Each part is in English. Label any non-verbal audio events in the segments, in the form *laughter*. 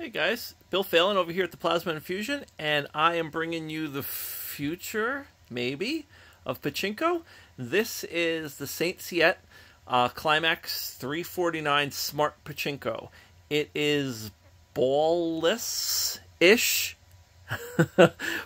Hey guys, Bill Phelan over here at the Plasma Infusion, and I am bringing you the future, maybe, of Pachinko. This is the Saint Seiya uh, Climax 349 Smart Pachinko. It is ballless-ish *laughs*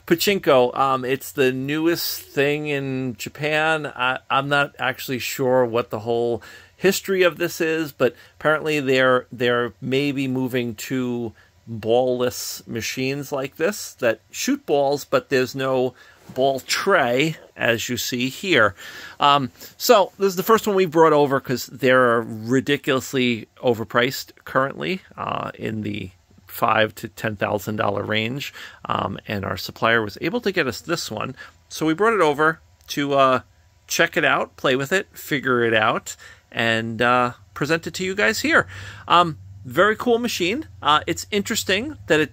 Pachinko. Um, it's the newest thing in Japan. I, I'm not actually sure what the whole history of this is, but apparently they're they're maybe moving to ballless machines like this that shoot balls, but there's no ball tray as you see here. Um, so this is the first one we brought over because they're ridiculously overpriced currently uh, in the five to ten thousand dollar range, um, and our supplier was able to get us this one. So we brought it over to uh, check it out, play with it, figure it out, and uh, present it to you guys here. Um, very cool machine. Uh, it's interesting that it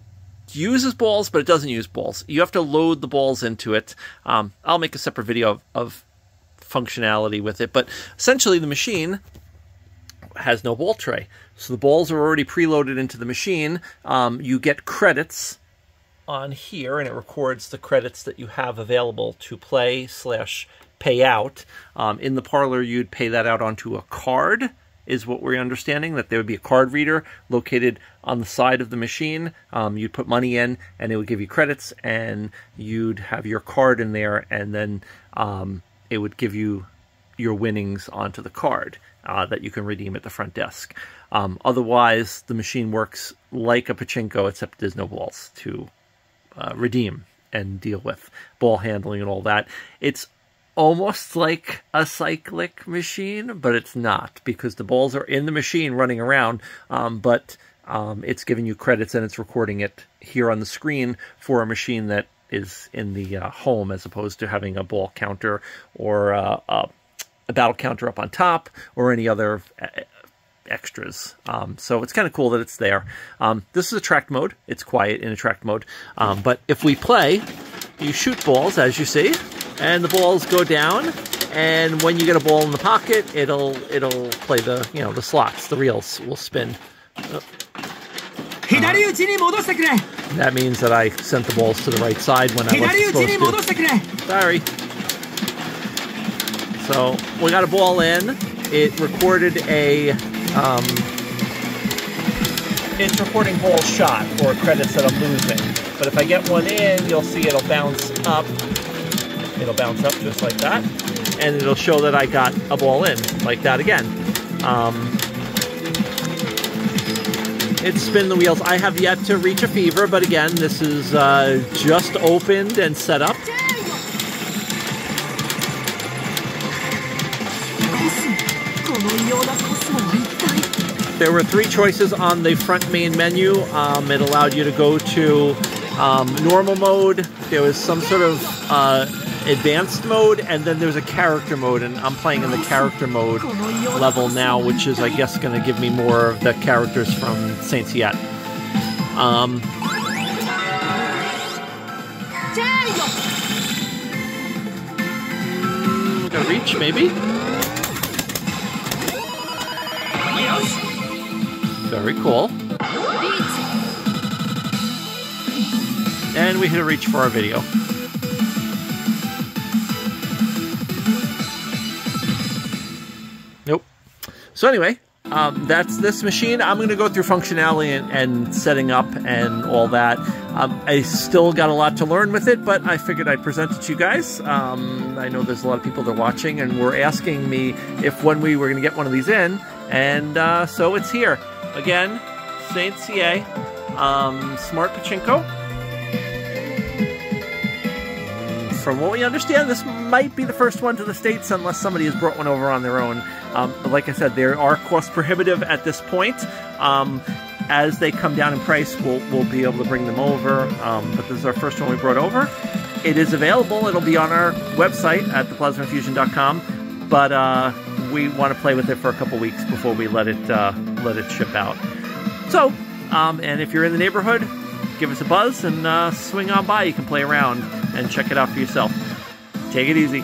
uses balls, but it doesn't use balls. You have to load the balls into it. Um, I'll make a separate video of, of functionality with it, but essentially the machine has no ball tray. So the balls are already preloaded into the machine. Um, you get credits on here, and it records the credits that you have available to play slash pay out. Um, in the parlor, you'd pay that out onto a card, is what we're understanding, that there would be a card reader located on the side of the machine. Um, you'd put money in, and it would give you credits, and you'd have your card in there, and then um, it would give you your winnings onto the card uh, that you can redeem at the front desk. Um, otherwise, the machine works like a pachinko, except there's no balls to uh, redeem and deal with ball handling and all that. It's almost like a cyclic machine, but it's not because the balls are in the machine running around, um, but um, it's giving you credits and it's recording it here on the screen for a machine that is in the uh, home as opposed to having a ball counter or uh, a, a battle counter up on top or any other uh, extras. Um, so it's kind of cool that it's there. Um, this is attract mode. It's quiet in attract mode. Um, but if we play, you shoot balls, as you see, and the balls go down. And when you get a ball in the pocket, it'll it'll play the you know the slots. The reels will spin. Oh. that means that I sent the balls to the right side when I wasn't supposed to. Sorry. So we got a ball in. It recorded a um, it's recording whole shot or credits that I'm losing. But if I get one in, you'll see it'll bounce up It'll bounce up just like that, and it'll show that I got a ball in, like that again. Um, it's spin the wheels. I have yet to reach a fever, but again, this is uh, just opened and set up. There were three choices on the front main menu. Um, it allowed you to go to um, normal mode. There was some sort of uh, advanced mode, and then there's a character mode, and I'm playing in the character mode level now, which is, I guess, going to give me more of the characters from Saint Seiya. Um, reach, maybe? Very cool. And we hit a reach for our video. So anyway, um, that's this machine. I'm going to go through functionality and, and, setting up and all that. Um, I still got a lot to learn with it, but I figured I'd present it to you guys. Um, I know there's a lot of people that are watching and were asking me if when we were going to get one of these in, and uh, so it's here. Again, Saint Seiya, um, Smart Pachinko. From what we understand, this might be the first one to the States unless somebody has brought one over on their own. Um, like I said, they are cost prohibitive at this point. Um, as they come down in price, we'll, we'll be able to bring them over. Um, but this is our first one we brought over. It is available. It'll be on our website at theplasmainfusion.com. But uh, we want to play with it for a couple weeks before we let it uh, let it ship out. So, um, and if you're in the neighborhood, give us a buzz and uh, swing on by. You can play around and check it out for yourself. Take it easy.